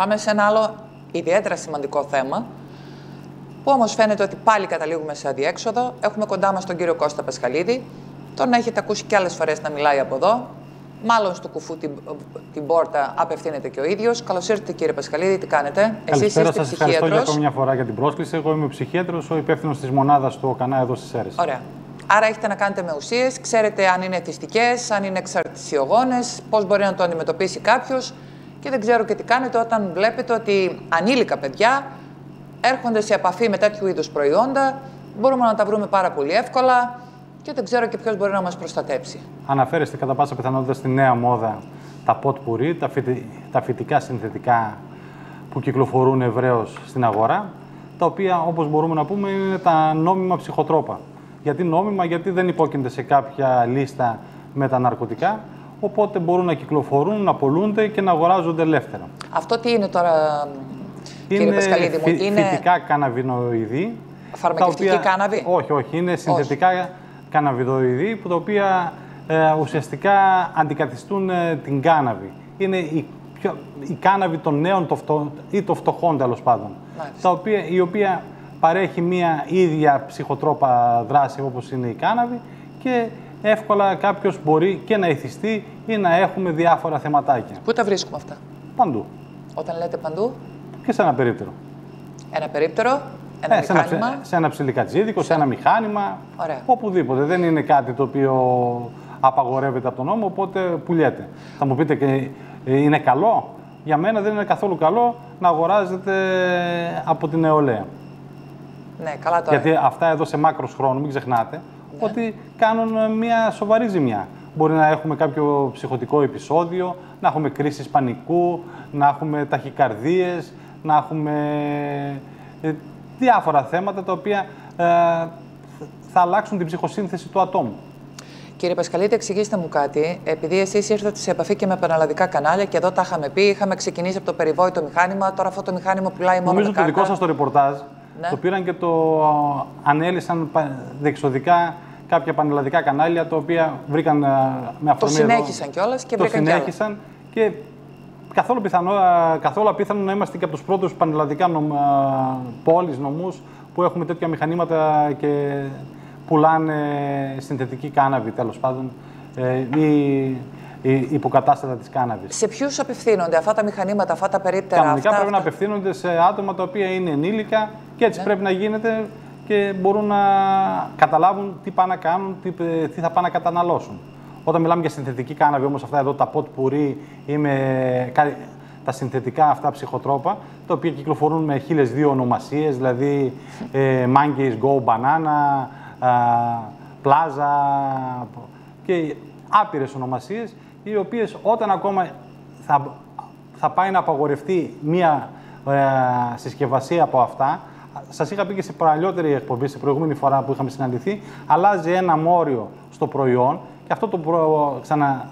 Πάμε σε ένα άλλο ιδιαίτερα σημαντικό θέμα, που όμως φαίνεται ότι πάλι καταλήγουμε σε αδιέξοδο. Έχουμε κοντά μας τον κύριο Κώστα Πασχαλίδη. Τον έχετε ακούσει και άλλες φορές να μιλάει από εδώ. Μάλλον στο κουφού την, την πόρτα απευθύνεται και ο ίδιος. Καλώς ήρθατε, κύριε Πασχαλίδη, τι κάνετε; Εσείς είστε σας ευχαριστώ για ακόμη μια φορά για την πρόσκληση. Εγώ είμαι ο ψυχίατρος, ο υπεύθυνος της μονάδας του ΟΚΑΝΑ εδώ στις αίρε. Ωραία. Άρα έχετε να κάνετε με ουσίες, ξέρετε αν είναι θυστικέ, αν είναι εξαρτησιογόνες, πώς μπορεί να το αντιμετωπίσει κάποιος. Και δεν ξέρω και τι κάνετε όταν βλέπετε ότι ανήλικα παιδιά έρχονται σε επαφή με τέτοιου είδους προϊόντα. Μπορούμε να τα βρούμε πάρα πολύ εύκολα και δεν ξέρω και ποιος μπορεί να μας προστατέψει. Αναφέρεστε κατά πάσα πιθανότητα στη νέα μόδα τα pot pourri, τα, τα φυτικά συνθετικά που κυκλοφορούν ευρέως στην αγορά, τα οποία όπως μπορούμε να πούμε είναι τα νόμιμα ψυχοτρόπα. Γιατί νόμιμα, γιατί δεν υπόκεινται σε κάποια λίστα με τα ναρκωτικά, οπότε μπορούν να κυκλοφορούν, να πολλούνται και να αγοράζονται ελεύθερα. Αυτό τι είναι τώρα, είναι κύριε Πασχαλίδη μου, είναι φυτικά καναβινοειδή. Φαρμακευτική οποία... κάναβη; Όχι, όχι, είναι συνθετικά όχι. καναβιδοειδή, που τα οποία ε, ουσιαστικά αντικαθιστούν ε, την κάναβη. Είναι η, πιο, η κάναβη των νέων το φτω, ή των φτωχών τέλος πάντων. Τα οποία, η οποία παρέχει μία ίδια ψυχοτρόπα δράση όπως είναι η κάναβη και εύκολα κάποιος μπορεί και να εθιστεί ή να έχουμε διάφορα θεματάκια. Πού τα βρίσκουμε αυτά; Παντού. Όταν λέτε παντού; Και σε ένα περίπτερο. Ένα περίπτερο, ένα ε, μηχάνημα. Σε ένα, σε ένα ψιλικατζίδικο, σε ένα μηχάνημα. Ωραία. Οπουδήποτε. Δεν είναι κάτι το οποίο απαγορεύεται από τον νόμο, οπότε πουλιέται. Θα μου πείτε και είναι καλό; Για μένα δεν είναι καθόλου καλό να αγοράζετε από την νεολαία. Ναι, καλά τώρα. Γιατί αυτά εδώ σε μάκρος χρόνου, μην ξεχνάτε, ναι. ότι κάνουν μια σοβαρή ζημιά. Μπορεί να έχουμε κάποιο ψυχοτικό επεισόδιο, να έχουμε κρίσεις πανικού, να έχουμε ταχυκαρδίες, να έχουμε ε, διάφορα θέματα τα οποία ε, θα αλλάξουν την ψυχοσύνθεση του ατόμου. Κύριε Πασχαλίτη, εξηγήστε μου κάτι. Επειδή εσείς ήρθατε σε επαφή και με επαναλλαδικά κανάλια και εδώ τα είχαμε πει, είχαμε ξεκινήσει από το περιβόητο μηχάνημα, τώρα αυτό το μηχάνημα πουλάει μόνο Νομίζω το δικό σας το ρεπορτάζ ναι. το πήραν και το ανέλησαν δεξοδικά κάποια πανελλαδικά κανάλια τα οποία βρήκαν με αφορμή. Το συνέχισαν κιόλας και το βρήκαν συνέχισαν και, καθόλου, πιθανό, καθόλου απίθανο να είμαστε και από τους πρώτους πανελλαδικά νομ, πόλεις, νομούς που έχουμε τέτοια μηχανήματα και πουλάνε συνθετική κάναβη τέλος πάντων ε, ή υποκατάστατα της κάναβης. Σε ποιους απευθύνονται αυτά τα μηχανήματα, αυτά τα περίπτερα. Κανονικά αυτά, πρέπει αυτά... να απευθύνονται σε άτομα τα οποία είναι ενήλικα και έτσι ναι. πρέπει να γίνεται και μπορούν να καταλάβουν τι πάνε να κάνουν, τι, τι θα πάνε να καταναλώσουν. Όταν μιλάμε για συνθετική κάναβη, όμως αυτά εδώ τα pot pourri ή με τα συνθετικά αυτά ψυχοτρόπα, τα οποία κυκλοφορούν με χίλιες δύο ονομασίες, δηλαδή ε, Monkeys Go Banana, Plaza και άπειρες ονομασίες, οι οποίες όταν ακόμα θα, θα πάει να απαγορευτεί μία ε, συσκευασία από αυτά, σας είχα πει και σε παλιότερη εκπομπή, σε προηγούμενη φορά που είχαμε συναντηθεί, αλλάζει ένα μόριο στο προϊόν και αυτό το προ... ξανα...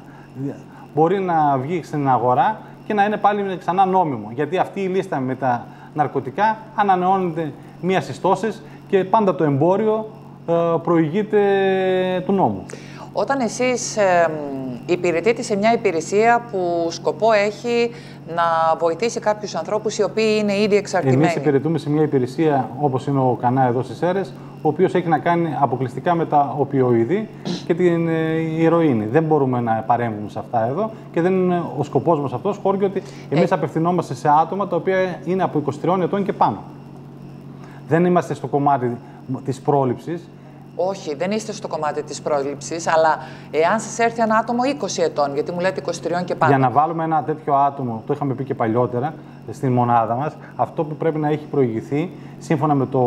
μπορεί να βγει στην αγορά και να είναι πάλι ξανά νόμιμο. Γιατί αυτή η λίστα με τα ναρκωτικά ανανεώνεται μία συστώσει και πάντα το εμπόριο ε, προηγείται του νόμου. Όταν εσείς ε, υπηρετείτε σε μια υπηρεσία που σκοπό έχει να βοηθήσει κάποιους ανθρώπους οι οποίοι είναι ήδη εξαρτημένοι. Εμείς υπηρετούμε σε μια υπηρεσία όπως είναι ο Κανά εδώ στις αίρες, ο οποίος έχει να κάνει αποκλειστικά με τα οπιοειδή και την ε, ηρωίνη. Δεν μπορούμε να παρέμβουμε σε αυτά εδώ και δεν είναι ο σκοπός μας αυτός, χώρο ότι εμείς ε... απευθυνόμαστε σε άτομα τα οποία είναι από 23 ετών και πάνω. Δεν είμαστε στο κομμάτι της πρόληψης, όχι, δεν είστε στο κομμάτι της πρόληψης, αλλά εάν σας έρθει ένα άτομο 20 ετών, γιατί μου λέτε 23 και πάνω. Για να βάλουμε ένα τέτοιο άτομο, το είχαμε πει και παλιότερα στην μονάδα μας, αυτό που πρέπει να έχει προηγηθεί σύμφωνα με το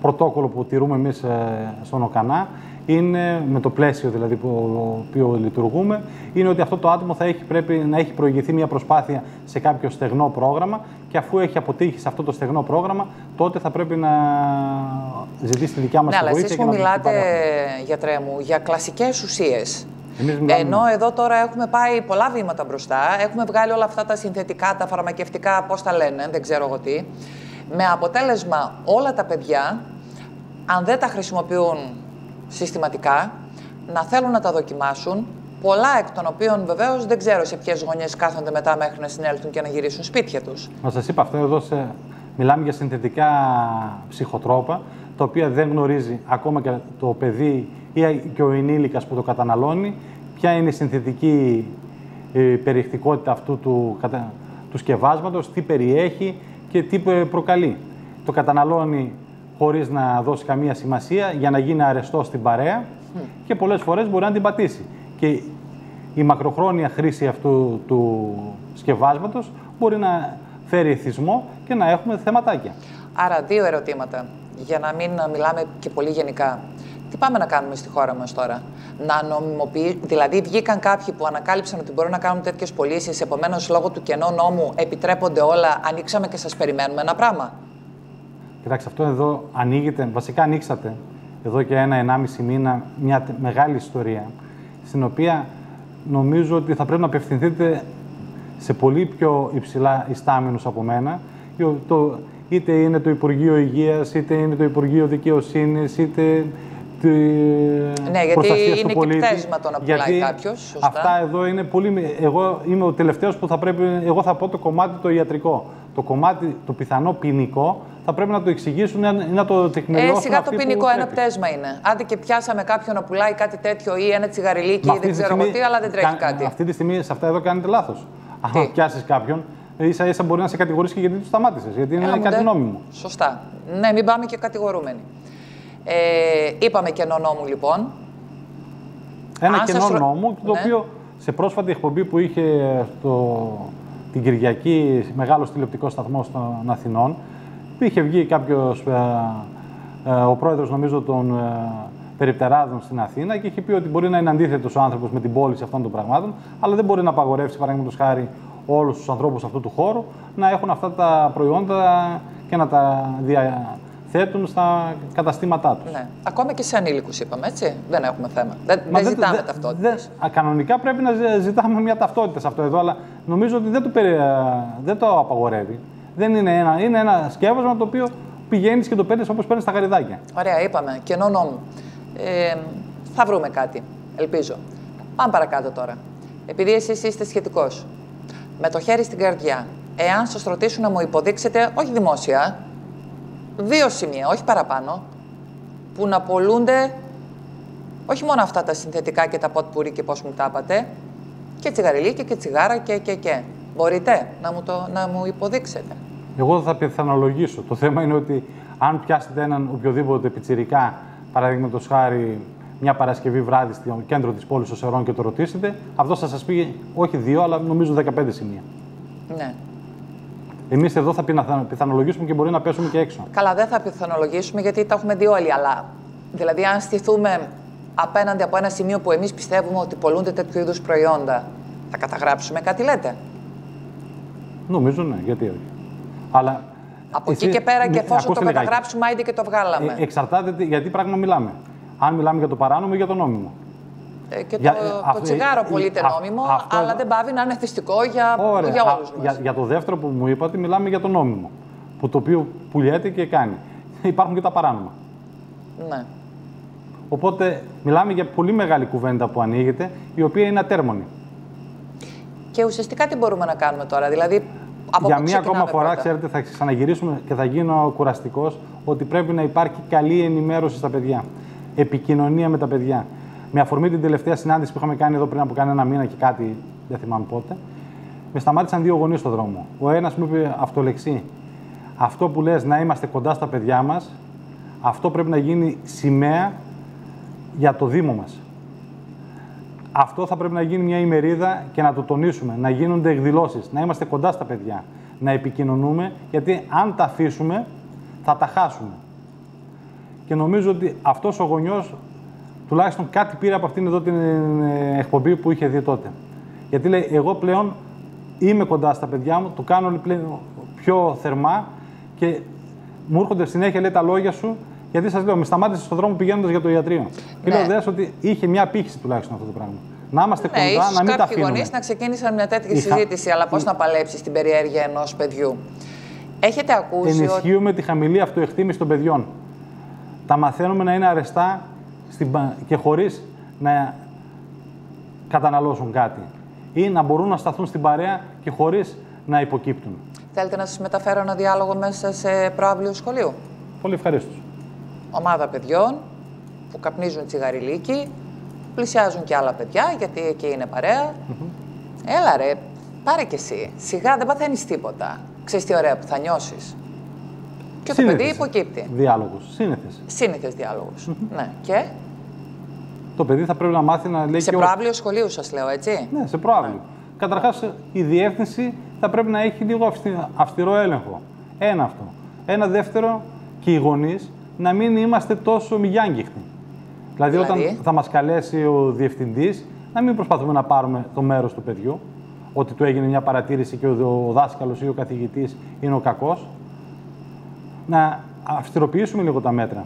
πρωτόκολλο που τηρούμε εμείς ε, στον ΟΚΑΝΑ, είναι με το πλαίσιο δηλαδή που οποίο λειτουργούμε, είναι ότι αυτό το άτομο θα έχει, πρέπει να έχει προηγηθεί μια προσπάθεια σε κάποιο στεγνό πρόγραμμα και αφού έχει αποτύχει σε αυτό το στεγνό πρόγραμμα, τότε θα πρέπει να ζητήσει τη δικιά μας ναι, βοήθεια. Ναι, αλλά εσεί μου μιλάτε, γιατρέ μου, για κλασικές ουσίες. Ενώ εδώ τώρα έχουμε πάει πολλά βήματα μπροστά, έχουμε βγάλει όλα αυτά τα συνθετικά, τα φαρμακευτικά, πώς τα λένε, δεν ξέρω εγώ τι. Με αποτέλεσμα όλα τα παιδιά, αν δεν τα χρησιμοποιούν συστηματικά, να θέλουν να τα δοκιμάσουν Πολλά εκ των οποίων βεβαίως δεν ξέρω σε ποιες γωνιές κάθονται μετά μέχρι να συνέλθουν και να γυρίσουν σπίτια τους. Μα σας είπα αυτό εδώ, σε... μιλάμε για συνθετικά ψυχοτρόπα, τα οποία δεν γνωρίζει ακόμα και το παιδί ή και ο ενήλικας που το καταναλώνει, ποια είναι η συνθετική ε, περιεκτικότητα αυτού του, του σκευάσματος, τι περιέχει και τι προκαλεί. Το καταναλώνει χωρίς να δώσει καμία σημασία για να γίνει αρεστός στην παρέα και πολλές φορές μπορεί να την πατήσει. Και η μακροχρόνια χρήση αυτού του σκευάσματος μπορεί να φέρει εθισμό και να έχουμε θεματάκια. Άρα δύο ερωτήματα, για να μην μιλάμε και πολύ γενικά. Τι πάμε να κάνουμε στη χώρα μας τώρα, Να νομιμοποιήσουμε. Δηλαδή, βγήκαν κάποιοι που ανακάλυψαν ότι μπορούν να κάνουν τέτοιες πωλήσεις, επομένως λόγω του κενό νόμου επιτρέπονται όλα. Ανοίξαμε και σας περιμένουμε ένα πράγμα; Κοιτάξτε, αυτό εδώ ανοίγεται, βασικά ανοίξατε εδώ και ένα-ενάμιση μήνα μια μεγάλη ιστορία, στην οποία νομίζω ότι θα πρέπει να απευθυνθείτε σε πολύ πιο υψηλά ιστάμενους από μένα, το, είτε είναι το Υπουργείο Υγείας, είτε είναι το Υπουργείο Δικαιοσύνης, είτε τη ναι, γιατί είναι και πτέσμα το να πουλάει κάποιος. Αυτά εδώ είναι πολύ. Εγώ είμαι ο τελευταίος που θα πρέπει. Εγώ θα πω το κομμάτι το ιατρικό. Το κομμάτι το πιθανό ποινικό θα πρέπει να το εξηγήσουν ή να το τεκμηριώσουν. Ε, σιγά το ποινικό ένα πτέσμα είναι. Άντε και πιάσαμε κάποιον να πουλάει κάτι τέτοιο ή ένα τσιγαριλίκι ή δεν ξέρω τι, αλλά δεν τρέχει κάτι. Αυτή τη στιγμή σε αυτά εδώ κάνετε λάθος. Αν πιάσεις κάποιον, ίσα ίσα μπορεί να σε κατηγορήσει και γιατί του σταμάτησες. Γιατί είναι κάτι νόμιμο. Σωστά. Ναι, μην πάμε και κατηγορούμενοι. Ε, είπαμε κενό νόμου λοιπόν. Ένα Αν κενό νόμου, το ναι. οποίο σε πρόσφατη εκπομπή που είχε το, την Κυριακή μεγάλο τηλεοπτικό σταθμό των Αθηνών, είχε βγει κάποιος, ε, ε, ο πρόεδρος νομίζω των ε, περιπτεράδων στην Αθήνα και είχε πει ότι μπορεί να είναι αντίθετος ο άνθρωπος με την πώληση αυτών των πραγμάτων, αλλά δεν μπορεί να απαγορεύσει, παραδείγματος χάρη, όλους τους ανθρώπους αυτού του χώρου να έχουν αυτά τα προϊόντα και να τα δια, θέτουν στα καταστήματά τους. Ναι. Ακόμα και σε ανήλικους, είπαμε έτσι. Δεν έχουμε θέμα. Δεν, δεν ζητάμε δε, ταυτότητα. Κανονικά πρέπει να ζητάμε μια ταυτότητα σε αυτό εδώ, αλλά νομίζω ότι δεν το, περι, δεν το απαγορεύει. Δεν είναι ένα, είναι ένα σκεύασμα το οποίο πηγαίνεις και το παίρνεις όπως παίρνεις τα γαριδάκια. Ωραία, είπαμε. Κενό νόμου. Ε, θα βρούμε κάτι. Ελπίζω. Πάμε παρακάτω τώρα. Επειδή εσείς είστε σχετικός. Με το χέρι στην καρδιά. Εάν σας ρωτήσουν να μου υποδείξετε, όχι δημόσια, δύο σημεία, όχι παραπάνω, που να πολλούνται όχι μόνο αυτά τα συνθετικά και τα ποτπουρί και πώς μου τα είπατε, και τσιγαριλίκια και τσιγάρα και και και. Μπορείτε να μου, το, να μου υποδείξετε. Εγώ θα πιθανολογήσω. Το θέμα είναι ότι αν πιάσετε έναν οποιοδήποτε πιτσιρικά, παραδείγματος χάρη μια Παρασκευή βράδυ στο κέντρο της πόλης Σερών και το ρωτήσετε, αυτό θα σας πει όχι δύο, αλλά νομίζω 15 σημεία. Ναι. Εμείς εδώ θα πιθανολογήσουμε και μπορεί να πέσουμε και έξω. Καλά, δεν θα πιθανολογήσουμε γιατί τα έχουμε δει όλοι. Αλλά δηλαδή, αν στηθούμε απέναντι από ένα σημείο που εμείς πιστεύουμε ότι πολλούνται τέτοιου είδους προϊόντα, θα καταγράψουμε κάτι, λέτε; Νομίζω ναι, γιατί όχι. Αλλά από εκεί και πέρα και εφόσον το καταγράψουμε, άιντε και το βγάλαμε. Ε, εξαρτάται γιατί πράγμα μιλάμε. Αν μιλάμε για το παράνομο ή για το νόμιμο. Ε, και για, το, ε, το τσιγάρο πωλείται νόμιμο, αυτό, αλλά δεν πάβει να είναι θυστικό για, ωραία, για όλους μας. Για, για το δεύτερο που μου είπατε, μιλάμε για το νόμιμο, που το οποίο πουλιέται και κάνει. Υπάρχουν και τα παράνομα. Ναι. Οπότε μιλάμε για πολύ μεγάλη κουβέντα που ανοίγεται, η οποία είναι ατέρμονη. Και ουσιαστικά τι μπορούμε να κάνουμε τώρα, δηλαδή από Για μία ακόμα φορά, πρώτα. ξέρετε, θα ξαναγυρίσουμε και θα γίνω κουραστικός ότι πρέπει να υπάρχει καλή ενημέρωση στα παιδιά. Επικοινωνία με τα παιδιά. Με αφορμή την τελευταία συνάντηση που είχαμε κάνει εδώ πριν από κανένα μήνα και κάτι, δεν θυμάμαι πότε, με σταμάτησαν δύο γονείς στον δρόμο. Ο ένας μου είπε αυτολεξή. Αυτό που λες να είμαστε κοντά στα παιδιά μας, αυτό πρέπει να γίνει σημαία για το Δήμο μας. Αυτό θα πρέπει να γίνει μια ημερίδα και να το τονίσουμε, να γίνονται εκδηλώσεις, να είμαστε κοντά στα παιδιά, να επικοινωνούμε, γιατί αν τα αφήσουμε θα τα χάσουμε. Και νομίζω ότι αυτός ο γονιός τουλάχιστον κάτι πήρε από αυτήν εδώ την ε, εκπομπή που είχε δει τότε. Γιατί λέει, εγώ πλέον είμαι κοντά στα παιδιά μου, το κάνω πλέον πιο θερμά και μου έρχονται συνέχεια λέει, τα λόγια σου, γιατί σας λέω, με σταμάτησε στον δρόμο πηγαίνοντας για το ιατρείο. Και λέω, ναι. ότι είχε μια πήξη τουλάχιστον αυτό το πράγμα. Να είμαστε ναι, κοντά, να μην τα αφήνουμε. Κάποιοι γονείς να ξεκίνησαν μια τέτοια Είχα... συζήτηση, αλλά πώς να παλέψεις την περιέργεια ενός παιδιού. Έχετε ακούσει. Ενισχύουμε ότι... τη χαμηλή αυτοεκτίμηση των παιδιών. Τα μαθαίνουμε να είναι αρεστά στην... και χωρίς να καταναλώσουν κάτι. Ή να μπορούν να σταθούν στην παρέα και χωρίς να υποκύπτουν. Θέλετε να σας μεταφέρω ένα διάλογο μέσα σε προάβλιο σχολείου; Πολύ ευχαρίστως. Ομάδα παιδιών που καπνίζουν τσιγαριλίκι, πλησιάζουν και άλλα παιδιά, γιατί εκεί είναι παρέα. Έλα ρε, πάρε κι εσύ. Σιγά δεν παθαίνεις τίποτα. Ξέρεις τι ωραία που θα νιώσεις. Και το παιδί υποκύπτει. Διάλογος. Σύνηθες. Σύνηθες διάλογος. Ναι. Και; Το παιδί θα πρέπει να μάθει να λέει σε και... ο- προάβλιο σχολείου σας λέω, έτσι; Ναι, σε προάβλιο. Καταρχάς, η διεύθυνση θα πρέπει να έχει λίγο αυστη- αυστηρό έλεγχο. Ένα αυτό. Ένα δεύτερο, και οι γονείς να μην είμαστε τόσο μηγιάνγκυχτοι. Δηλαδή, Δηλαδή; όταν θα μας καλέσει ο διευθυντής, να μην προσπαθούμε να πάρουμε το μέρος του παιδιού, ότι του έγινε μια παρατήρηση και ο, ο δάσκαλος ή ο καθηγητής είναι ο κακός. Να αυστηροποιήσουμε λίγο τα μέτρα.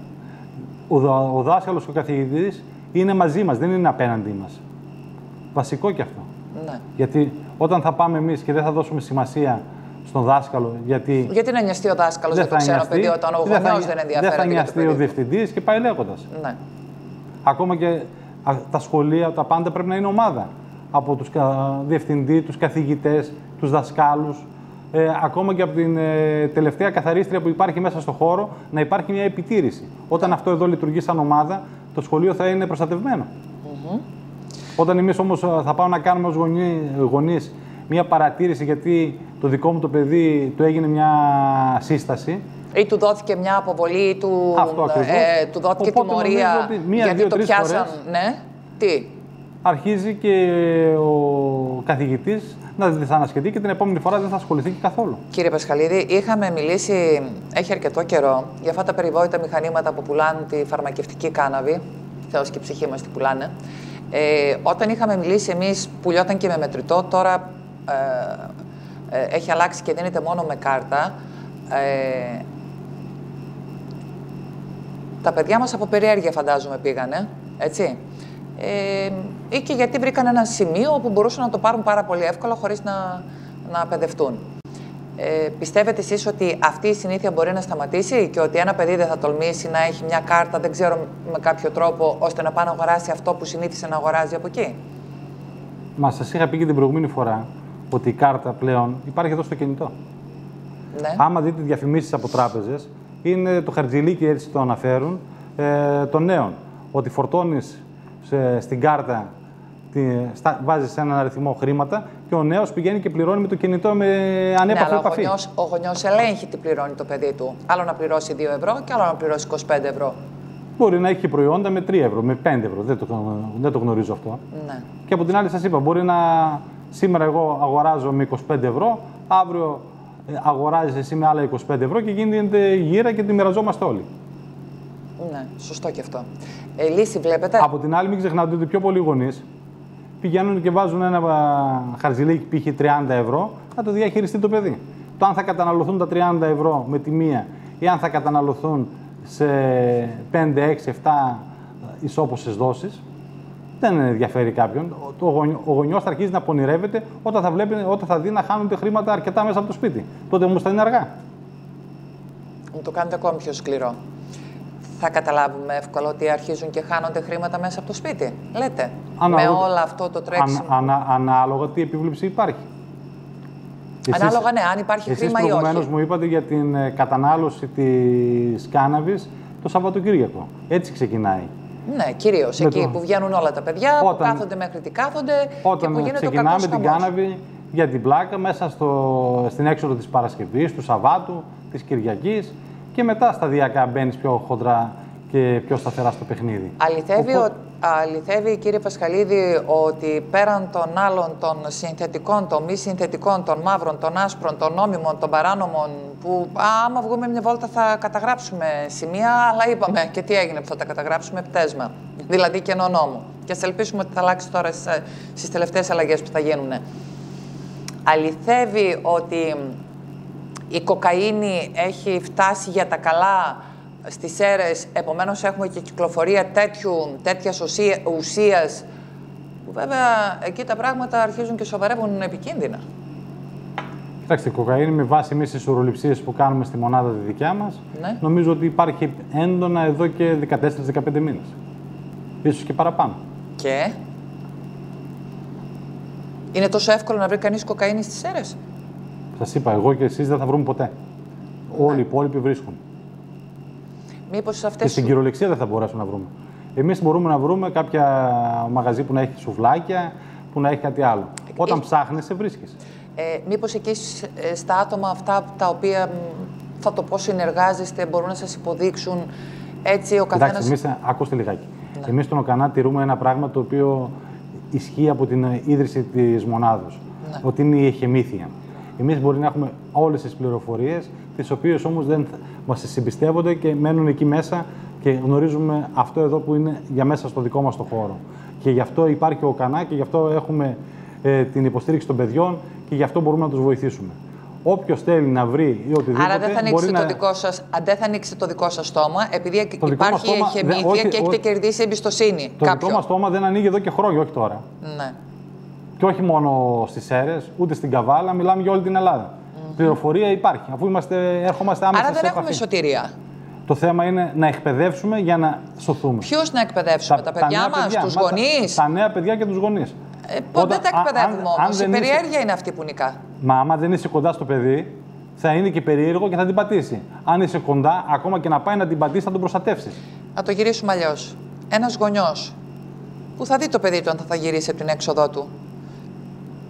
Ο, δα- ο δάσκαλος και ο καθηγητής είναι μαζί μας, δεν είναι απέναντί μας. Βασικό και αυτό. Ναι. Γιατί όταν θα πάμε εμείς και δεν θα δώσουμε σημασία στον δάσκαλο, γιατί Γιατί να νοιαστεί ο δάσκαλος για το ξένο παιδί όταν ο δεν θα γονιός νοι- δεν Δεν θα ενδιαφέρεται για το νοιαστεί ο παιδί. διευθυντής και πάει λέγοντας. Ναι. Ακόμα και α, τα σχολεία, τα πάντα πρέπει να είναι ομάδα. Από τους κα, διευθυντή, τους καθηγητές, τους δασκάλους, ε, ακόμα και από την ε, τελευταία καθαρίστρια που υπάρχει μέσα στο χώρο, να υπάρχει μια επιτήρηση. Όταν αυτό εδώ λειτουργεί σαν ομάδα, το σχολείο θα είναι προστατευμένο. Όταν εμείς όμως ε, θα πάμε να κάνουμε ως γονεί, γονείς μια παρατήρηση γιατί το δικό μου το παιδί του έγινε μια σύσταση, Ή του δόθηκε μια αποβολή ή του, Αυτό ακριβώς. ε, του δόθηκε Οπότε τιμωρία νομίζω ότι μία, γιατί δύο, το τρεις πιάσαν. φορές- Ναι. Τι; αρχίζει και ο καθηγητής να δυσανασχετεί και την επόμενη φορά δεν θα ασχοληθεί και καθόλου. Κύριε Πασχαλίδη, είχαμε μιλήσει, έχει αρκετό καιρό, για αυτά τα περιβόητα μηχανήματα που πουλάνε τη φαρμακευτική κάναβη. Θεός και η ψυχή μας τι πουλάνε. Ε, όταν είχαμε μιλήσει εμείς, πουλιόταν και με μετρητό, τώρα ε, ε, έχει αλλάξει και δίνεται μόνο με κάρτα. Ε, τα παιδιά μας από περιέργεια φαντάζομαι πήγανε, έτσι. Ε, ή και γιατί βρήκαν ένα σημείο όπου μπορούσαν να το πάρουν πάρα πολύ εύκολα χωρίς να, να παιδευτούν. Ε, πιστεύετε εσείς ότι αυτή η συνήθεια μπορεί να σταματήσει και ότι ένα παιδί δεν θα τολμήσει να έχει μια κάρτα, δεν ξέρω με κάποιο τρόπο, ώστε να πάει να αγοράσει αυτό που συνήθισε να αγοράζει από εκεί; Μα σας είχα πει και την προηγούμενη φορά ότι η κάρτα πλέον υπάρχει εδώ στο κινητό. Ναι. Άμα δείτε διαφημίσεις από τράπεζες, είναι το χαρτζηλίκι έτσι το αναφέρουν ε, των νέων. Ότι φορτώνεις στην κάρτα, τη, στα, βάζεις έναν αριθμό χρήματα και ο νέος πηγαίνει και πληρώνει με το κινητό με Ναι, ανέπαφη αλλά ο επαφή. γονιός, ο γονιός ελέγχει τι πληρώνει το παιδί του. Άλλο να πληρώσει 2 ευρώ και άλλο να πληρώσει 25 ευρώ. Μπορεί να έχει προϊόντα με 3 ευρώ, με 5 ευρώ. Δεν το, δεν το γνωρίζω αυτό. Ναι. Και από την άλλη, σας είπα, μπορεί να σήμερα εγώ αγοράζω με 25 ευρώ, αύριο ε, αγοράζεις εσύ με άλλα 25 ευρώ και γίνεται γύρα και τη μοιραζόμαστε όλοι. Ναι, σωστό και αυτό. Ε, λύση βλέπετε. Από την άλλη, μην ξεχνάτε ότι πιο πολλοί γονείς πηγαίνουν και βάζουν ένα α, χαρτζηλίκι π.χ. 30 ευρώ να το διαχειριστεί το παιδί. Το αν θα καταναλωθούν τα 30 ευρώ με τη μία ή αν θα καταναλωθούν σε 5, 6, 7 ισόποσες δόσεις, δεν ενδιαφέρει κάποιον. Ο- Το γονι- ο γονιός θα αρχίσει να πονηρεύεται όταν θα, βλέπει, όταν θα δει να χάνονται χρήματα αρκετά μέσα από το σπίτι. Τότε όμως θα είναι αργά. Μου το κάνετε ακόμη πιο σκληρό. Θα καταλάβουμε εύκολα ότι αρχίζουν και χάνονται χρήματα μέσα από το σπίτι. Λέτε. Ανάλογα- Με όλο αυτό το τρέξιμο. Αν- ανα- ανάλογα τι επίβλεψη υπάρχει. Ανάλογα, ναι, αν υπάρχει εσείς χρήμα ή προηγουμένως όχι. μου είπατε για την ε, κατανάλωση της κάναβης το Σαββατοκύριακο. Έτσι ξεκινάει. Ναι, κυρίως Με εκεί το- που βγαίνουν όλα τα παιδιά, που Όταν- κάθονται μέχρι τι κάθονται και Όταν που γίνεται ο ξεκινάμε κακός την χαμός. κάναβη για την πλάκα μέσα στο, στην έξοδο της Παρασκευής, του Σαββάτου, της Κυριακής και μετά σταδιακά μπαίνεις πιο χοντρά και πιο σταθερά στο παιχνίδι. Αληθεύει, Οπότε- ο- αληθεύει, κύριε Πασχαλίδη, ότι πέραν των άλλων των συνθετικών, των μη συνθετικών, των μαύρων, των άσπρων, των νόμιμων, των παράνομων, που α, άμα βγούμε μια βόλτα θα καταγράψουμε σημεία, αλλά είπαμε και τι έγινε που θα τα καταγράψουμε πτέσμα. Δηλαδή κενό νόμου. Και ας ελπίσουμε ότι θα αλλάξει τώρα στις, στις τελευταίες αλλαγές που θα γίνουν. Αληθεύει ότι η κοκαίνη έχει φτάσει για τα καλά στις αίρες, επομένως έχουμε και κυκλοφορία τέτοιου, τέτοιας ουσία, ουσίας, που βέβαια εκεί τα πράγματα αρχίζουν και σοβαρεύουν επικίνδυνα. Κοιτάξτε, η κοκαίνη με βάση εμείς τις οροληψίε που κάνουμε στη μονάδα τη δικιά μας, Ναι. νομίζω ότι υπάρχει έντονα εδώ και 14-15 μήνες. σω και παραπάνω. Και; Είναι τόσο εύκολο να βρει κανείς κοκαίνη στις αίρε. Σας είπα, εγώ και εσείς δεν θα βρούμε ποτέ. Όλοι οι υπόλοιποι βρίσκουν. Μήπως αυτέ. Και στην κυριολεξία δεν θα μπορέσουμε να βρούμε. Εμείς μπορούμε να βρούμε κάποια μαγαζί που να έχει σουβλάκια, που να έχει κάτι άλλο. Όταν Ε, ψάχνεσαι, βρίσκεις. Ε, μήπως εκεί σ- ε, στα άτομα αυτά τα οποία, μ, θα το πω, συνεργάζεστε, μπορούν να σας υποδείξουν έτσι ο καθένας... Εντάξει, εμεί, ακούστε λιγάκι. Ναι. Εμείς στον ΟΚΑΝΑ τηρούμε ένα πράγμα το οποίο ισχύει από την ε, ίδρυση της μονάδος. Ναι. Ότι είναι η εχεμήθεια. Εμείς μπορεί να έχουμε όλες τις πληροφορίες, τις οποίες όμως δεν μας συμπιστεύονται και μένουν εκεί μέσα και γνωρίζουμε αυτό εδώ που είναι για μέσα στο δικό μας το χώρο. Και γι' αυτό υπάρχει ο ΟΚΑΝΑ και γι' αυτό έχουμε ε, την υποστήριξη των παιδιών και γι' αυτό μπορούμε να τους βοηθήσουμε. Όποιος θέλει να βρει ή οτιδήποτε. Άρα δεν θα, ανοίξει μπορεί το να... δικό σας, αν δεν θα ανοίξει το δικό σας στόμα, επειδή Το δικό μας υπάρχει στόμα δεν- εχεμήθεια όχι, και έχετε όχι. κερδίσει εμπιστοσύνη Το κάποιον. δικό μας στόμα δεν ανοίγει εδώ και χρόνια, όχι τώρα. Ναι. Και όχι μόνο στις αίρες, ούτε στην Καβάλα, μιλάμε για όλη την Ελλάδα. Πληροφορία υπάρχει, αφού είμαστε, έρχομαστε άμεσα Άρα δεν σε έχουμε επαφή. σωτηρία. Το θέμα είναι να εκπαιδεύσουμε για να σωθούμε. Ποιου να εκπαιδεύσουμε, τα, παιδιά νέα μας, τους μα, τα- γονείς; Τα, νέα παιδιά και τους γονείς. Ε, πο- δεν τα εκπαιδεύουμε όμως. Η περιέργεια είναι αυτή που νικά. Μα άμα δεν είσαι κοντά στο παιδί, θα είναι και περίεργο και θα την πατήσει. Αν είσαι κοντά, ακόμα και να πάει να την πατήσει, θα τον προστατεύσεις. Να το γυρίσουμε αλλιώς. Ένας γονιός που θα δει το παιδί του αν θα, θα γυρίσει από την έξοδό του.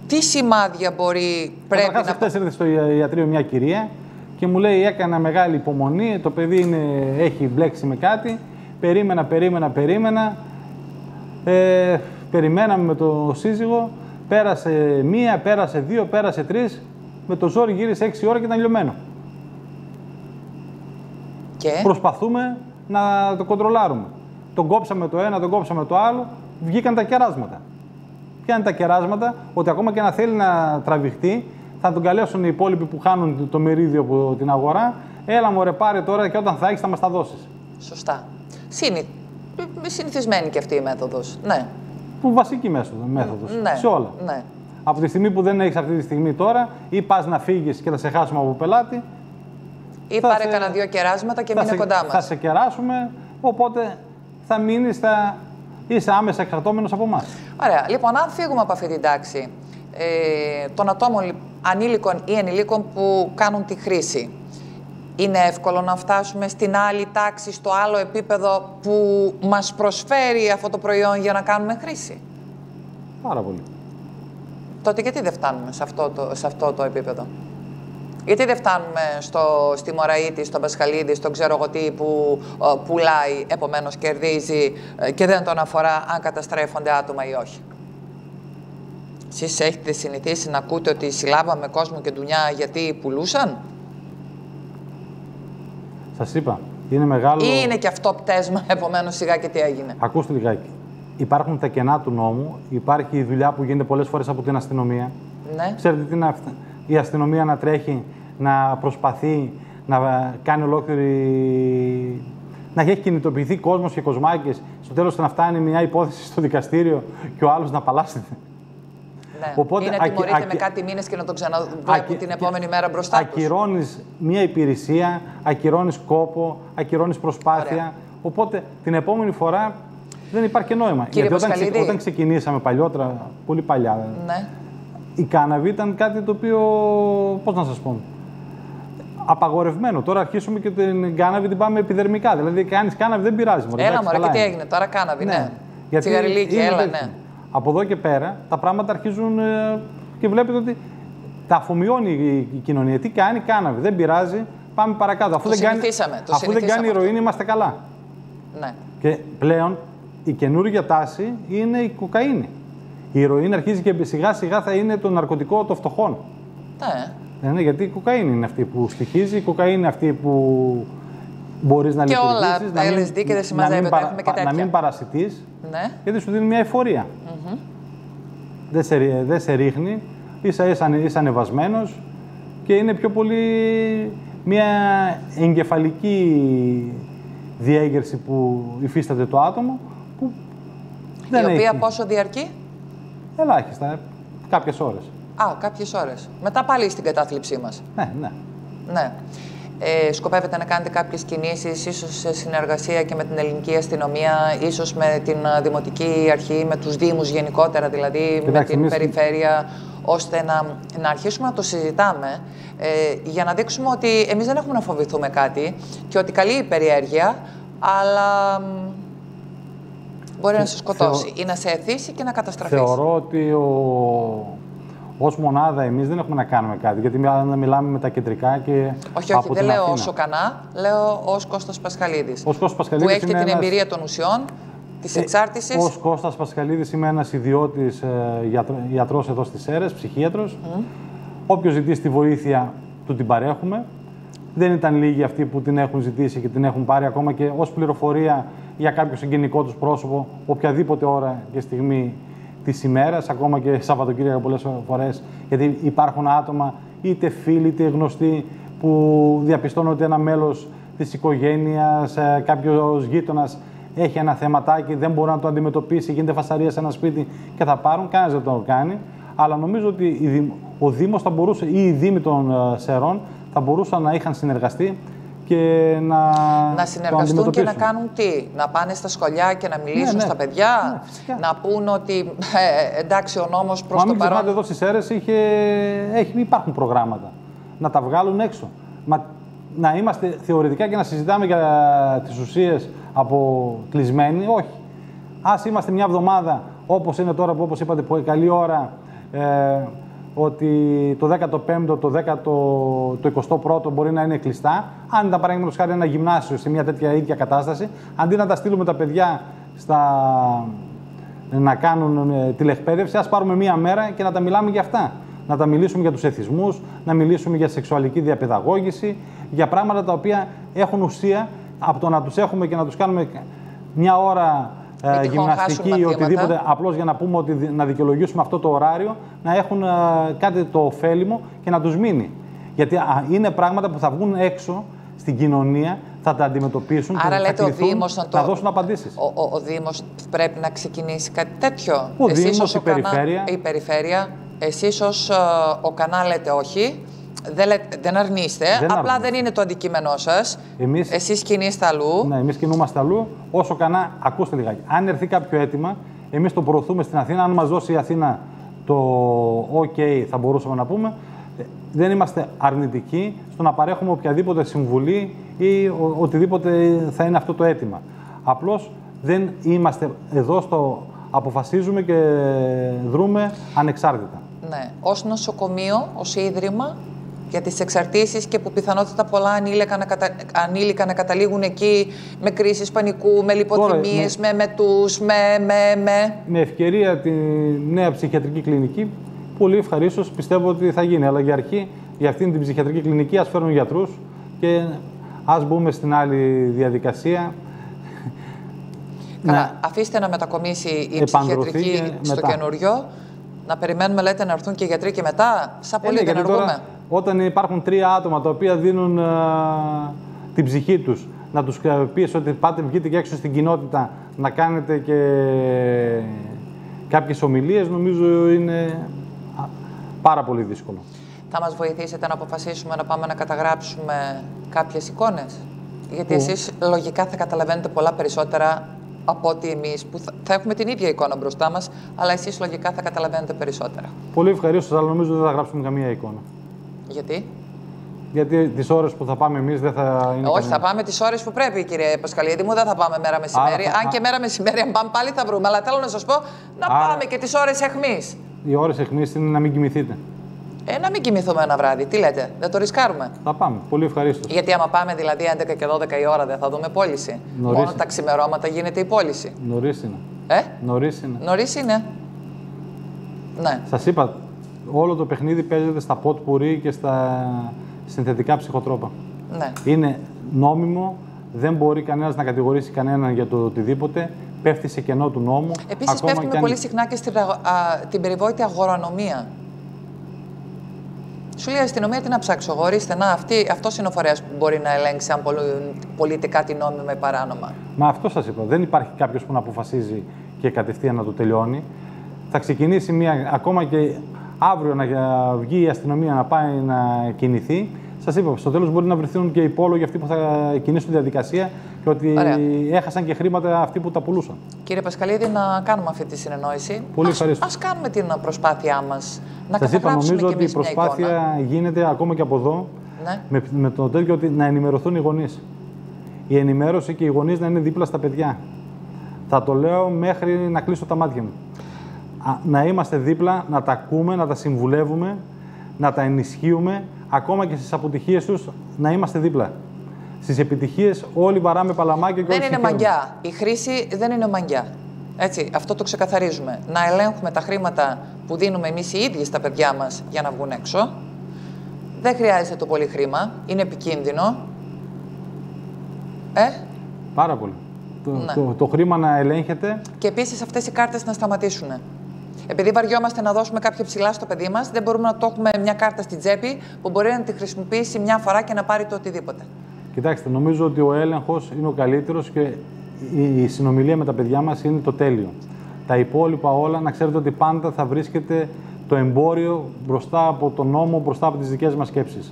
Τι σημάδια μπορεί, πρέπει Καταρχάς, να. χθες ήρθε στο ια- ιατρείο μια κυρία και μου λέει: Έκανα μεγάλη υπομονή. Το παιδί είναι, έχει μπλέξει με κάτι. Περίμενα, περίμενα, περίμενα. Ε, περιμέναμε με το σύζυγο. Πέρασε μία, πέρασε δύο, πέρασε τρεις. Με το ζόρι γύρισε έξι ώρα και ήταν λιωμένο. Και; Προσπαθούμε να το κοντρολάρουμε. Τον κόψαμε το ένα, τον κόψαμε το άλλο. Βγήκαν τα κεράσματα. Ποια είναι τα κεράσματα, ότι ακόμα και να θέλει να τραβηχτεί, θα τον καλέσουν οι υπόλοιποι που χάνουν το- το μερίδιο από την αγορά. Έλα μωρέ πάρε τώρα και όταν θα έχεις θα μας τα δώσεις. Σωστά. Συνη... ε, Συνηθισμένη και αυτή η μέθοδος. Ναι. Που βασική μέθοδο- μέθοδος, ναι. σε όλα. Ναι. Από τη στιγμή που δεν έχεις αυτή τη στιγμή τώρα, ή πας να φύγεις και θα σε χάσουμε από πελάτη, Ή Θα πάρε σε- κανένα δύο κεράσματα και θα, μείνε σε, κοντά θα μας. σε κεράσουμε, οπότε θα μείνεις, θα είσαι άμεσα εξαρτώμενος από εμάς. Ωραία. Λοιπόν, αν φύγουμε από αυτή την τάξη ε, των ατόμων λι- ανήλικων ή ενηλίκων που κάνουν τη χρήση, είναι εύκολο να φτάσουμε στην άλλη τάξη, στο άλλο επίπεδο που μας προσφέρει αυτό το προϊόν για να κάνουμε χρήση; Πάρα πολύ. Τότε γιατί δεν φτάνουμε σε αυτό το, σε αυτό το επίπεδο; Γιατί δεν φτάνουμε στο, στη Μωραήτη, στον Πασχαλίδη, στον ξέρω εγώ τι που ε, πουλάει, επομένως κερδίζει ε, και δεν τον αφορά αν καταστρέφονται άτομα ή όχι; Εσείς έχετε συνηθίσει να ακούτε ότι συλλάβαμε κόσμο και δουλειά γιατί πουλούσαν; Σας είπα, είναι μεγάλο... ή είναι και αυτό πτέσμα, επομένως σιγά και τι έγινε. Ακούστε λιγάκι. Υπάρχουν τα κενά του νόμου, υπάρχει η δουλειά που γίνεται πολλές φορές από την αστυνομία. Ναι. Ξέρετε τι είναι αυτά. Η αστυνομία να τρέχει, να προσπαθεί να κάνει ολόκληρη. να έχει κινητοποιηθεί κόσμος και κοσμάκες. Στο τέλος να φτάνει μια υπόθεση στο δικαστήριο και ο άλλος να απαλλάσσεται. Ναι. Οπότε, ή να ακυ- τιμωρείται με ακυ- κάτι μήνες και να τον ξαναβλέπουν Ακυ- την επόμενη μέρα μπροστά τους. Ακυρώνεις μια υπηρεσία, ακυρώνεις κόπο, ακυρώνεις προσπάθεια. Ωραία. Οπότε την επόμενη φορά δεν υπάρχει και νόημα. Κύριε Γιατί όταν, ξε- Πασχαλίδη. όταν ξεκινήσαμε παλιότερα, πολύ παλιά, Ναι. η κάναβη ήταν κάτι το οποίο, πώς να σας πω, απαγορευμένο. Τώρα αρχίσουμε και την κάναβη την πάμε επιδερμικά. Δηλαδή, κάνεις κάναβη δεν πειράζει. μωρέ, Έλα εντάξει, μωρέ, και καλά τι είναι. έγινε τώρα, κάναβη, ναι. Γιατί Τσιγαριλίκι, είναι έλα, τέτοιο. ναι. Από εδώ και πέρα τα πράγματα αρχίζουν ε, και βλέπετε ότι τα αφομοιώνει η, η κοινωνία. Τι κάνει, κάναβη. Δεν πειράζει. Πάμε παρακάτω. Αφού Το δεν κάνει, συνηθίσαμε, το αφού δεν κάνει συνηθίσαμε ηρωίνη, είμαστε καλά. ναι. Και πλέον η καινούργια τάση είναι η κοκαίνη. Η ηρωίνη αρχίζει και σιγά σιγά θα είναι το ναρκωτικό των φτωχών. ναι. Ε, ναι, γιατί η κοκαίνη είναι αυτή που στοιχίζει, η κοκαίνη είναι αυτή που μπορείς να Και όλα, λειτουργήσεις, τα να μην- LSD και δεν να συμμαζεύεται, μην παρα- έχουμε και να τέτοια. μην παρασιτείς, ναι. γιατί σου δίνει μια εφορία. Δεν, σε, ρι- δεν σε ρίχνει, είσαι, είσαι, ανε- είσαι ανεβασμένος και είναι πιο πολύ μια εγκεφαλική διέγερση που υφίσταται το άτομο που δεν η οποία έχει. πόσο διαρκεί; Ελάχιστα, κάποιες ώρες. Α, κάποιες ώρες. Μετά πάλι στην κατάθλιψή μας. Ναι, ναι. Ναι. Ε, σκοπεύετε να κάνετε κάποιες κινήσεις, ίσως σε συνεργασία και με την ελληνική αστυνομία, ίσως με την Δημοτική Αρχή, με τους Δήμους γενικότερα, δηλαδή με την περιφέρεια, ώστε να, να αρχίσουμε να το συζητάμε ε, για να δείξουμε ότι εμείς δεν έχουμε να φοβηθούμε κάτι και ότι καλή η περιέργεια, αλλά μπορεί να σε σκοτώσει ή να σε εθίσει και να καταστραφείς. Θεωρώ ότι ο... ως μονάδα εμείς δεν έχουμε να κάνουμε κάτι. Γιατί μιλάμε με τα κεντρικά και. Όχι, όχι, δεν λέω ω ο Κανά, λέω ως Κώστας Πασχαλίδης. Που έχετε την εμπειρία των ουσιών, της ε, εξάρτησης. Ω Κώστας Πασχαλίδης είμαι ένας ιδιώτης ε, γιατρό εδώ στις αίρε, ψυχίατρος. Mm. Όποιος ζητήσει τη βοήθεια, του την παρέχουμε. Δεν ήταν λίγοι αυτοί που την έχουν ζητήσει και την έχουν πάρει ακόμα και ως πληροφορία για κάποιο συγγενικό τους πρόσωπο, οποιαδήποτε ώρα και στιγμή της ημέρας, ακόμα και Σαββατοκύριακα πολλές φορές. Γιατί υπάρχουν άτομα, είτε φίλοι είτε γνωστοί, που διαπιστώνουν ότι ένα μέλος της οικογένειας, ε, κάποιος γείτονας έχει ένα θεματάκι, δεν μπορεί να το αντιμετωπίσει, γίνεται φασαρία σε ένα σπίτι και θα πάρουν. Κανένας δεν το κάνει. Αλλά νομίζω ότι ο Δήμος θα μπορούσε ή οι Δήμοι των ε, Σερών θα μπορούσαν να είχαν συνεργαστεί και να. Να συνεργαστούν και να κάνουν τι, να πάνε στα σχολιά και να μιλήσουν ναι, ναι. στα παιδιά, ναι, να πούν ότι ε, εντάξει ο νόμος προς το παρόν. Μα εδώ στις αίρε υπάρχουν προγράμματα. Να τα βγάλουν έξω. Μα, να είμαστε θεωρητικά και να συζητάμε για τις ουσίες από κλεισμένοι, όχι. Α είμαστε μια εβδομάδα όπως είναι τώρα που όπως είπατε, που καλή ώρα. Ε, ότι το 15ο, το 10ο, το 21ο μπορεί να είναι κλειστά. Αν ήταν παραδείγματος χάρη ένα γυμνάσιο σε μια τέτοια ίδια κατάσταση, αντί να τα στείλουμε τα παιδιά στα... να κάνουν ε, τηλεκπαίδευση, ας πάρουμε μία μέρα και να τα μιλάμε για αυτά. Να τα μιλήσουμε για τους εθισμούς, να μιλήσουμε για σεξουαλική διαπαιδαγώγηση, για πράγματα τα οποία έχουν ουσία από το να τους έχουμε και να τους κάνουμε μια ώρα ε, γυμναστική ή οτιδήποτε, απλώς για να πούμε ότι να δικαιολογήσουμε αυτό το ωράριο, να έχουν ε, κάτι το ωφέλιμο και να τους μείνει. Γιατί είναι πράγματα που θα βγουν έξω στην κοινωνία, θα τα αντιμετωπίσουν Άρα και λέτε θα, ο Δήμος να, το... δώσουν απαντήσεις. Ο, ο, ο Δήμος πρέπει να ξεκινήσει κάτι τέτοιο. Ο Δήμος, η, περιφέρεια. η περιφέρεια. Εσείς ως ε, ο Κανά λέτε όχι δεν, λέ, δεν αρνείστε, δεν απλά δεν είναι το αντικείμενό σας. Εσείς κινείστε αλλού. Ναι, εμείς κινούμαστε αλλού. Όσο κανά, ακούστε λιγάκι. Αν έρθει κάποιο αίτημα, εμείς το προωθούμε στην Αθήνα. Αν μας δώσει η Αθήνα το OK, θα μπορούσαμε να πούμε. Δεν είμαστε αρνητικοί στο να παρέχουμε οποιαδήποτε συμβουλή ή οτιδήποτε θα είναι αυτό το αίτημα. Απλώς δεν είμαστε εδώ στο αποφασίζουμε και δρούμε ανεξάρτητα. Ναι. Ως νοσοκομείο, ως ίδρυμα, για τις εξαρτήσεις και που πιθανότητα πολλά ανήλικα να, κατα... ανήλικα να καταλήγουν εκεί με κρίσεις πανικού, με λιποθυμίες, με μετούς, με, με, με... Με ευκαιρία τη νέα ψυχιατρική κλινική, πολύ ευχαρίστως πιστεύω ότι θα γίνει. Αλλά για αρχή, για αυτήν την ψυχιατρική κλινική, ας φέρουν γιατρούς και ας μπούμε στην άλλη διαδικασία. Καλά, να... αφήστε να μετακομίσει η ψυχιατρική στο μετά. καινούριο. Να περιμένουμε, λέτε, να έρθουν και οι γιατροί και μετά. Σαν πολύ δεν αργούμε όταν υπάρχουν τρία άτομα τα οποία δίνουν την ψυχή τους, να τους πεις ότι πάτε βγείτε και έξω στην κοινότητα να κάνετε και κάποιες ομιλίες, νομίζω είναι πάρα πολύ δύσκολο. Θα μας βοηθήσετε να αποφασίσουμε να πάμε να καταγράψουμε κάποιες εικόνες; Γιατί Που... εσείς λογικά θα καταλαβαίνετε πολλά περισσότερα από ότι εμείς που θα έχουμε την ίδια εικόνα μπροστά μας, αλλά εσείς λογικά θα καταλαβαίνετε περισσότερα. Πολύ ευχαρίστως, αλλά νομίζω δεν θα γράψουμε καμία εικόνα. Γιατί; Γιατί τις ώρες που θα πάμε εμείς δεν θα είναι. Όχι, θα πάμε τις ώρες που πρέπει, κύριε Πασκαλίδη μου. Δεν θα πάμε μέρα μεσημέρι. Αν και μέρα μεσημέρι, αν πάμε πάλι θα βρούμε. Αλλά θέλω να σας πω να πάμε και τις ώρες εχμή. Οι ώρες εχμή είναι να μην κοιμηθείτε. Ε, να μην κοιμηθούμε ένα βράδυ. Τι λέτε, δεν το ρισκάρουμε. Θα πάμε. Πολύ ευχαρίστως. Γιατί άμα πάμε δηλαδή 11 και 12 η ώρα δεν θα δούμε πώληση. Νωρίς. Μόνο τα ξημερώματα γίνεται η πώληση. Νωρίς είναι. Ε; Νωρίς είναι. Νωρίς είναι. Ναι. Σας είπα, όλο το παιχνίδι παίζεται στα ποτ πουρί και στα συνθετικά ψυχοτρόπα. Ναι. Είναι νόμιμο, δεν μπορεί κανένας να κατηγορήσει κανέναν για το οτιδήποτε. Πέφτει σε κενό του νόμου. Επίσης, πέφτουμε αν... πολύ συχνά και στην την περιβόητη αγορανομία. Σου λέει η αστυνομία τι να ψάξω. Εγώ, ορίστε, να, αυτός είναι ο φορέας που μπορεί να ελέγξει αν πωλείται κάτι νόμιμο ή παράνομα. Μα αυτό σας είπα. Δεν υπάρχει κάποιος που να αποφασίζει και κατευθείαν να το τελειώνει. Θα ξεκινήσει μια, ακόμα και αύριο να βγει η αστυνομία να πάει να κινηθεί, Σας είπα, στο τέλος μπορεί να βρεθούν και υπόλογοι αυτοί που θα κινήσουν τη διαδικασία και ότι Ωραία. έχασαν και χρήματα αυτοί που τα πουλούσαν. Κύριε Πασχαλίδη, να κάνουμε αυτή τη συνεννόηση. Πολύ ας, ευχαρίστως. ας κάνουμε την προσπάθειά μας να Σας είπα, καταγράψουμε νομίζω κι ότι η εμείς μια προσπάθεια εικόνα. γίνεται ακόμα και από εδώ Ναι. με, με το τέτοιο ότι να ενημερωθούν οι γονείς. Η ενημέρωση και οι γονείς να είναι δίπλα στα παιδιά. Θα το λέω μέχρι να κλείσω τα μάτια μου. Α, να είμαστε δίπλα, να τα ακούμε, να τα συμβουλεύουμε, να τα ενισχύουμε, ακόμα και στις αποτυχίες τους να είμαστε δίπλα. Στις επιτυχίες όλοι βαράμε παλαμάκια και Δεν όλοι είναι συγχαίρουμε. μαγιά. Η χρήση δεν είναι μαγιά. Έτσι, αυτό το ξεκαθαρίζουμε. Να ελέγχουμε τα χρήματα που δίνουμε εμείς οι ίδιοι στα παιδιά μας για να βγουν έξω. Δεν χρειάζεται το πολύ χρήμα. Είναι επικίνδυνο. Ε, Πάρα πολύ. Το, Ναι. το, το χρήμα να ελέγχεται και επίσης αυτές οι κάρτες να σταματήσουν. Επειδή βαριόμαστε να δώσουμε κάποια ψηλά στο παιδί μας, δεν μπορούμε να το έχουμε μια κάρτα στην τσέπη που μπορεί να τη χρησιμοποιήσει μια φορά και να πάρει το οτιδήποτε. Κοιτάξτε, νομίζω ότι ο έλεγχος είναι ο καλύτερος και η η συνομιλία με τα παιδιά μας είναι το τέλειο. Τα υπόλοιπα όλα να ξέρετε ότι πάντα θα βρίσκεται το εμπόριο μπροστά από τον νόμο, μπροστά από τις δικές μας σκέψεις.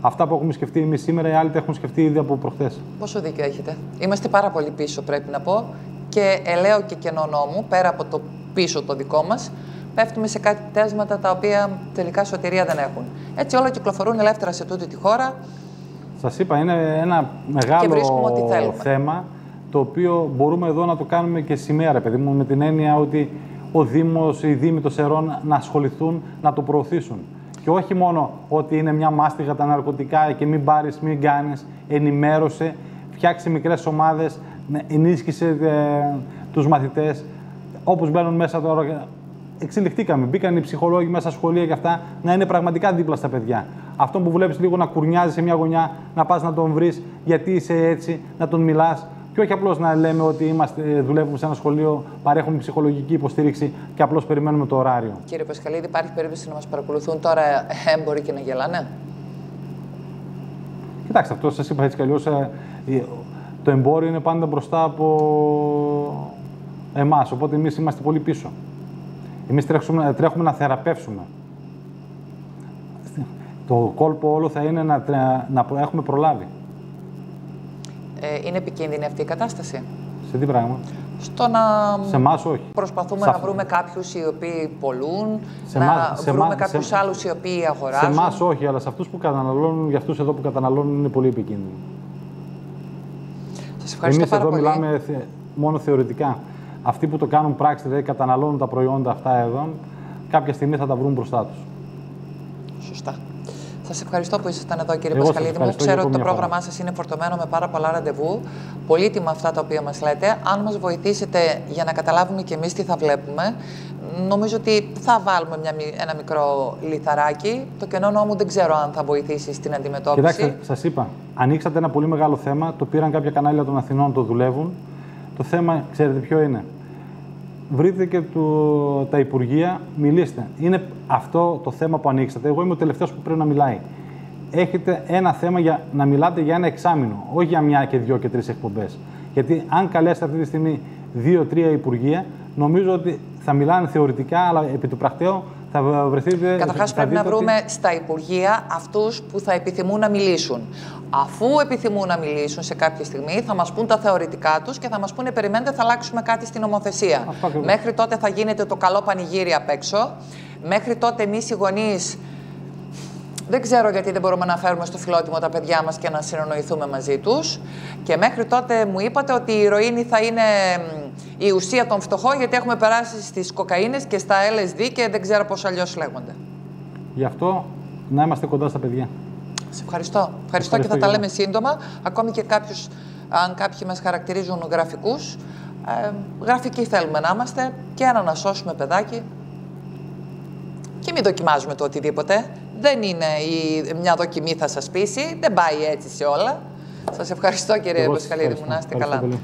Αυτά που έχουμε σκεφτεί εμείς σήμερα, οι άλλοι τα έχουν σκεφτεί ήδη από προχθές. Πόσο δίκιο έχετε. Είμαστε πάρα πολύ πίσω, πρέπει να πω. Και ελαίο και κενό νόμου, πέρα από το πίσω το δικό μας, πέφτουμε σε κάτι τέσματα τα οποία τελικά σωτηρία δεν έχουν. Έτσι όλα κυκλοφορούν ελεύθερα σε τούτη τη χώρα. Σας είπα, είναι ένα μεγάλο βρίσκουμε ό,τι θέλουμε. θέμα το οποίο μπορούμε εδώ να το κάνουμε και σήμερα, ρε παιδί μου, με την έννοια ότι ο Δήμος, οι Δήμοι των Σερών να ασχοληθούν, να το προωθήσουν. Και όχι μόνο ότι είναι μια μάστιγα τα ναρκωτικά και μην πάρεις, μην κάνεις, ενημέρωσε, φτιάξει μικρές ομάδες, ενίσχυσε ε, τους μαθητές. Όπως μπαίνουν μέσα τώρα, εξελιχθήκαμε. Μπήκαν οι ψυχολόγοι μέσα στα σχολεία και αυτά να είναι πραγματικά δίπλα στα παιδιά. Αυτό που βλέπεις λίγο να κουρνιάζει σε μια γωνιά, να πας να τον βρεις, γιατί είσαι έτσι, να τον μιλάς. Και όχι απλώς να λέμε ότι είμαστε, δουλεύουμε σε ένα σχολείο, παρέχουμε ψυχολογική υποστήριξη και απλώς περιμένουμε το ωράριο. Κύριε Πασχαλίδη, υπάρχει περίπτωση να μας παρακολουθούν τώρα έμποροι και να γελάνε; Κοιτάξτε, αυτό σας είπα έτσι κι αλλιώς. Το εμπόριο είναι πάντα μπροστά από εμάς. Οπότε εμείς είμαστε πολύ πίσω. Εμείς τρέχουμε, τρέχουμε να θεραπεύσουμε. Το κόλπο όλο θα είναι να, τρε- να προ- έχουμε προλάβει. Ε, είναι επικίνδυνη αυτή η κατάσταση; Σε τι πράγμα; Στο να Σε εμάς όχι. προσπαθούμε Σε να αυ- βρούμε κάποιους οι οποίοι πολλούν, Σε να εμάς- σε βρούμε εμάς- κάποιους σε- άλλους οι οποίοι Σε αγοράζουν. εμάς όχι, αλλά σε αυτούς που καταναλώνουν, για αυτούς εδώ που καταναλώνουν είναι πολύ επικίνδυνο. Σας ευχαριστώ Εμείς πάρα εδώ πολύ. μιλάμε θε- μόνο θεωρητικά. Αυτοί που το κάνουν πράξη, δηλαδή καταναλώνουν τα προϊόντα αυτά εδώ, κάποια στιγμή θα τα βρουν μπροστά τους. Σωστά. Σας ευχαριστώ που ήσασταν εδώ, κύριε Εγώ σας Πασχαλίδη μου. ευχαριστώ Ξέρω για ότι το ακόμη μια πρόγραμμά σας είναι φορτωμένο με πάρα πολλά ραντεβού. Πολύτιμα αυτά τα οποία μας λέτε. Αν μας βοηθήσετε για να καταλάβουμε κι εμείς τι θα βλέπουμε, νομίζω ότι θα βάλουμε μια, μι- ένα μικρό λιθαράκι. Το κενό νόμου δεν ξέρω αν θα βοηθήσει στην αντιμετώπιση. Κοιτάξτε, σας είπα, ανοίξατε ένα πολύ μεγάλο θέμα. Το πήραν κάποια κανάλια των Αθηνών, το δουλεύουν. Το θέμα, ξέρετε ποιο είναι. Βρείτε και το, τα Υπουργεία, μιλήστε. Είναι αυτό το θέμα που ανοίξατε. Εγώ είμαι ο τελευταίος που πρέπει να μιλάει. Έχετε ένα θέμα για να μιλάτε για ένα εξάμεινο, όχι για μια και δύο και τρεις εκπομπές. Γιατί αν καλέσετε αυτή τη στιγμή δύο-τρία Υπουργεία, νομίζω ότι θα μιλάνε θεωρητικά, αλλά επί του πρακτέου θα βρεθείτε. Καταρχάς, θα πρέπει να δείτε ότι- βρούμε στα Υπουργεία αυτούς που θα επιθυμούν να μιλήσουν. Αφού επιθυμούν να μιλήσουν σε κάποια στιγμή, θα μας πούν τα θεωρητικά τους και θα μας πούνε: Περιμένετε, θα αλλάξουμε κάτι στην νομοθεσία. Αυτό ακριβώς. Μέχρι τότε θα γίνεται το καλό πανηγύρι απ' έξω. Μέχρι τότε, εμείς οι γονείς δεν ξέρω γιατί δεν μπορούμε να φέρουμε στο φιλότιμο τα παιδιά μας και να συνεννοηθούμε μαζί τους. Και μέχρι τότε μου είπατε ότι η ηρωίνη θα είναι μ, η ουσία των φτωχών γιατί έχουμε περάσει στις κοκαίνες και στα LSD και δεν ξέρω πώς αλλιώς λέγονται. Γι' αυτό να είμαστε κοντά στα παιδιά. Σε ευχαριστώ. Ευχαριστώ, και Ευχαριστώ θα τα και λέμε σύντομα. Ακόμη και κάποιους, αν κάποιοι μας χαρακτηρίζουν γραφικούς, ε, γραφικοί θέλουμε να είμαστε και ένα να σώσουμε παιδάκι. Και μην δοκιμάζουμε το οτιδήποτε. Δεν είναι η, μια δοκιμή θα σας πείσει. Δεν πάει έτσι σε όλα. Σας ευχαριστώ κύριε Εγώ σας Πασχαλίδη μου. Να ευχαριστώ. είστε Ευχαριστώ καλά. πολύ.